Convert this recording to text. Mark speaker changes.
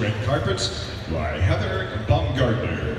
Speaker 1: red carpets by Heather Baumgartner.